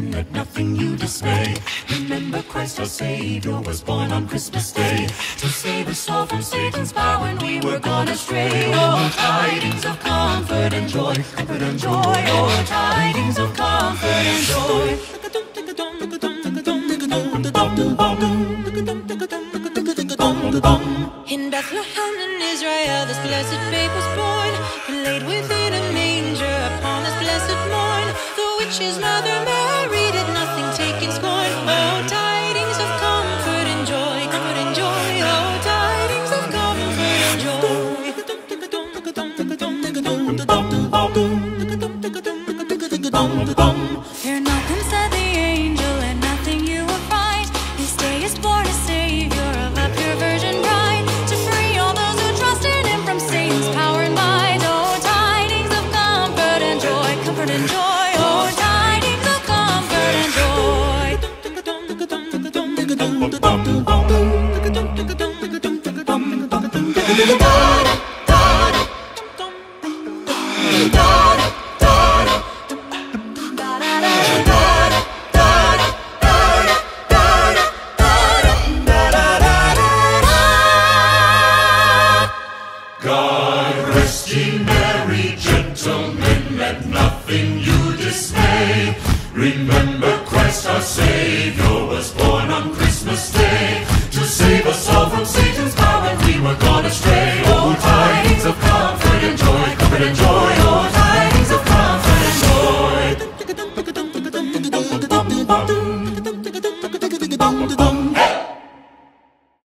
Gentlemen, let nothing you dismay. Remember Christ our Savior was born on Christmas Day to save us all from Satan's power when we were gone astray. Oh, tidings of comfort and joy, comfort and joy. Oh, tidings of comfort and joy. In Bethlehem in Israel, this blessed babe was born, laid within a manger upon this blessed morn. The witch's mother God rest ye merry gentlemen, let nothing you dismay.